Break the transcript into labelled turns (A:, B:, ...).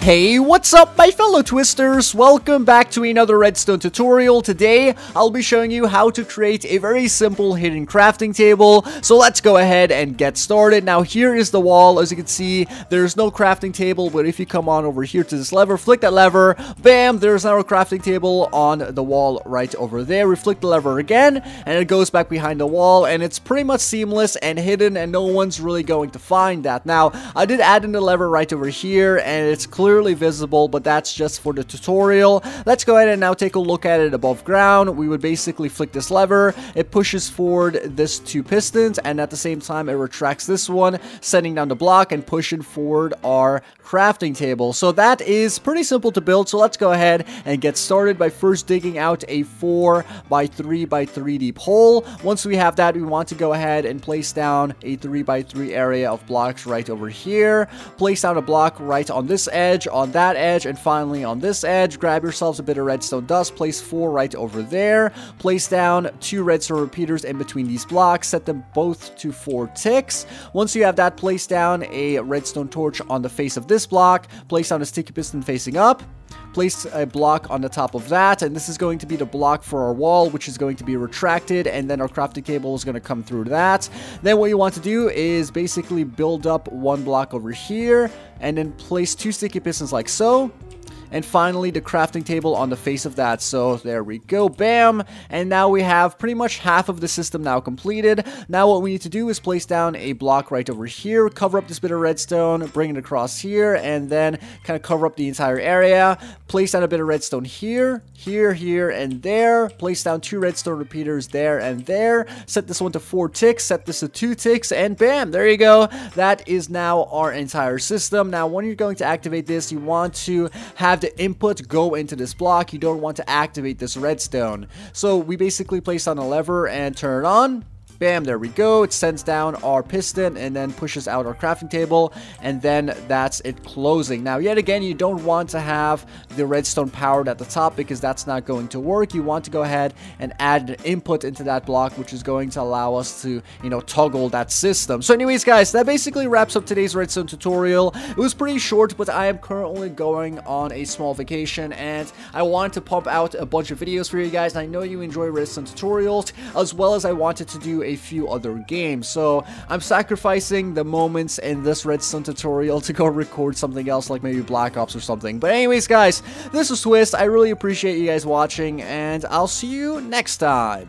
A: Hey, what's up my fellow Twisters? Welcome back to another redstone tutorial. Today, I'll be showing you how to create a very simple hidden crafting table. So let's go ahead and get started. Now here is the wall. As you can see, there's no crafting table, but if you come on over here to this lever, flick that lever, bam, there's our crafting table on the wall right over there. We flick the lever again, and it goes back behind the wall, and it's pretty much seamless and hidden, and no one's really going to find that. Now, I did add in the lever right over here, and it's clear clearly visible, but that's just for the tutorial. Let's go ahead and now take a look at it above ground. We would basically flick this lever. It pushes forward this two pistons, and at the same time, it retracts this one, sending down the block and pushing forward our crafting table. So that is pretty simple to build. So let's go ahead and get started by first digging out a 4 by 3 by 3 deep hole. Once we have that, we want to go ahead and place down a 3 by 3 area of blocks right over here. Place down a block right on this edge edge, on that edge, and finally on this edge. Grab yourselves a bit of redstone dust, place four right over there. Place down two redstone repeaters in between these blocks, set them both to four ticks. Once you have that, place down a redstone torch on the face of this block, place down a sticky piston facing up, place a block on the top of that and this is going to be the block for our wall which is going to be retracted and then our crafting table is going to come through that. Then what you want to do is basically build up one block over here and then place two sticky pistons like so and finally, the crafting table on the face of that. So there we go, bam. And now we have pretty much half of the system now completed. Now what we need to do is place down a block right over here, cover up this bit of redstone, bring it across here, and then kind of cover up the entire area. Place down a bit of redstone here, here, here, and there. Place down two redstone repeaters there and there. Set this one to four ticks, set this to two ticks, and bam, there you go. That is now our entire system. Now, when you're going to activate this, you want to have have the input go into this block. You don't want to activate this redstone. So we basically place on a lever and turn it on. Bam, there we go. It sends down our piston and then pushes out our crafting table. And then that's it closing. Now, yet again, you don't want to have the redstone powered at the top because that's not going to work. You want to go ahead and add an input into that block, which is going to allow us to, you know, toggle that system. So anyways, guys, that basically wraps up today's redstone tutorial. It was pretty short, but I am currently going on a small vacation and I wanted to pump out a bunch of videos for you guys. I know you enjoy redstone tutorials as well as I wanted to do a a few other games. So I'm sacrificing the moments in this redstone tutorial to go record something else like maybe Black Ops or something. But anyways guys, this is Twist. I really appreciate you guys watching and I'll see you next time.